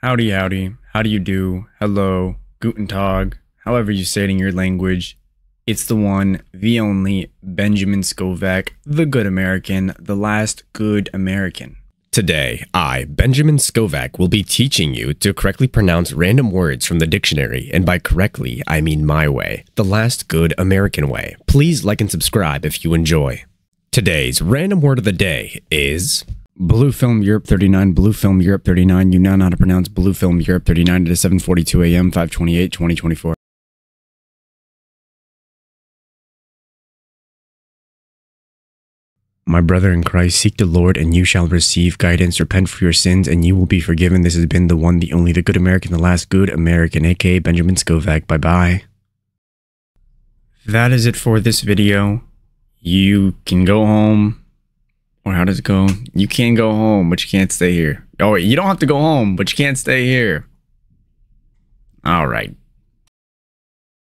Howdy, howdy. How do you do? Hello, guten tag, however you say it in your language. It's the one, the only, Benjamin Scovach, the good American, the last good American. Today, I, Benjamin Scovach, will be teaching you to correctly pronounce random words from the dictionary, and by correctly, I mean my way, the last good American way. Please like and subscribe if you enjoy. Today's random word of the day is Blue Film Europe 39, Blue Film Europe 39. You now know how to pronounce Blue Film Europe 39 at 7:42 a.m. 528 2024. My brother in Christ, seek the Lord and you shall receive guidance. Repent for your sins and you will be forgiven. This has been the one, the only, the good American, the last good American, aka Benjamin Scovach. Bye bye. That is it for this video. You can go home. How does it go? You can go home, but you can't stay here. Oh, wait, you don't have to go home, but you can't stay here. All right.